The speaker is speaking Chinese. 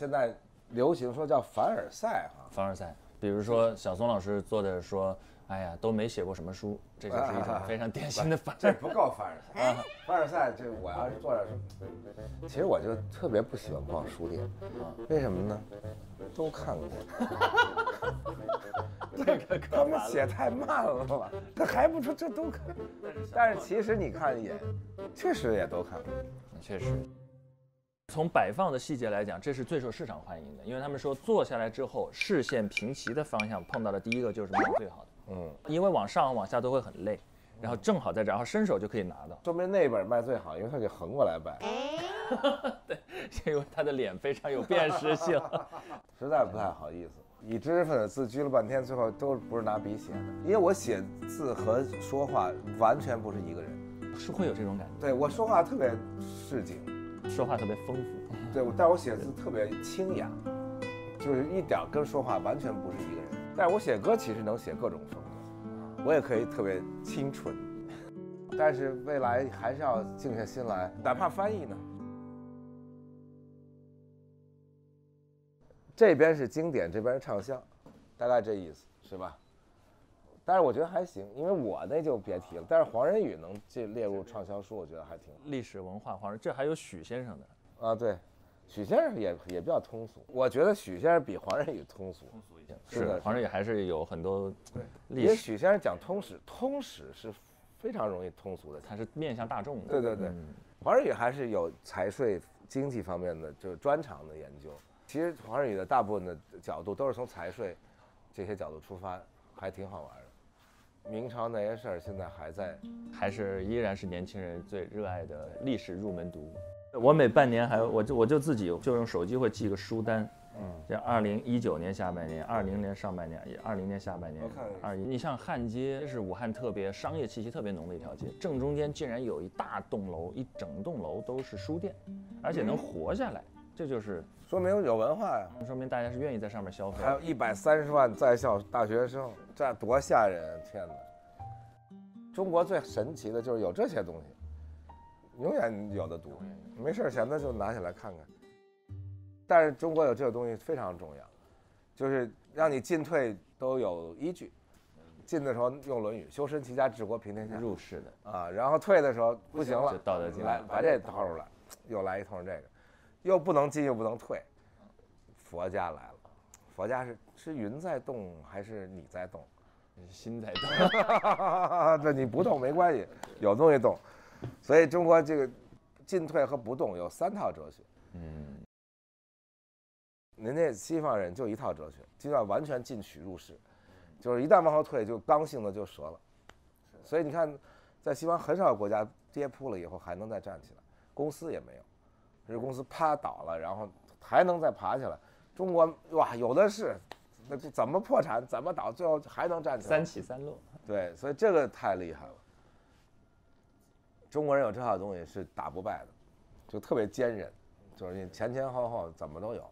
现在流行说叫凡尔赛哈，凡尔赛，比如说小松老师做的说，哎呀，都没写过什么书，这就是一种非常典型的 凡尔这不够凡尔赛啊。凡尔赛，这我要是做点什么，其实我就特别不喜欢逛书店啊，为什么呢？都看过，这个他们写太慢了吧？他还不出这都看，但是其实你看一眼，确实也都看过。确实。从摆放的细节来讲，这是最受市场欢迎的，因为他们说坐下来之后，视线平齐的方向碰到的第一个就是卖得最好的。嗯，因为往上往下都会很累，然后正好在这儿，然后伸手就可以拿到。说明那本卖最好，因为他给横过来摆，对因为他的脸非常有辨识性。实在不太好意思。以知识分子自居了半天，最后都不是拿笔写的，因为我写字和说话完全不是一个人。是会有这种感觉，对我说话特别市井，说话特别丰富。对，但我写字特别清雅，就是一点跟说话完全不是一个人。但是我写歌其实能写各种风格，我也可以特别清纯，但是未来还是要静下心来，哪怕翻译呢。这边是经典，这边是畅销，大概这意思是吧？但是我觉得还行，因为我那就别提了。但是黄仁宇能这列入畅销书，我觉得还挺历史文化黄人，这还有许先生的，啊，对，许先生也也比较通俗，我觉得许先生比黄仁宇通俗。通俗一些。是的黄仁宇还是有很多因为历史，许先生讲通史，通史是非常容易通俗的。他是面向大众的。对对对，嗯黄仁宇还是有财税经济方面的就是专长的研究。其实黄仁宇的大部分的角度都是从财税这些角度出发，还挺好玩的。明朝那些事儿现在还在，还是依然是年轻人最热爱的历史入门读物。我每半年还我就我就自己就用手机会记个书单，嗯，这二零一九年下半年、二零年上半年、二零年下半年二一，你像汉街是武汉特别商业气息特别浓的一条街，正中间竟然有一大栋楼，一整栋楼都是书店，而且能活下来，这就是说明有文化呀。说明大家是愿意在上面消费还。有一百三十万在校大学生，这多吓人！天哪！中国最神奇的就是有这些东西，永远有的读，没事闲的就拿起来看看。但是中国有这个东西非常重要，就是让你进退都有依据。进的时候用《论语》，修身齐家治国平天下入世的，啊，然后退的时候不行了，就道德经来把这掏出来，又来一通这个，又不能进又不能退，佛家来了，佛家是是云在动还是你在动？心在动。这你不动没关系，有东西动，所以中国这个进退和不动有三套哲学。嗯，人家西方人就一套哲学，就要完全进取入世，就是一旦往后退，就刚性的就折了。所以你看，在西方很少有国家跌扑了以后还能再站起来，公司也没有，这公司啪倒了，然后还能再爬起来。中国哇，有的是，那就怎么破产怎么倒，最后还能站起来。三起三落。对，所以这个太厉害了。中国人有这套东西是打不败的，就特别坚韧，就是你前前后后怎么都有。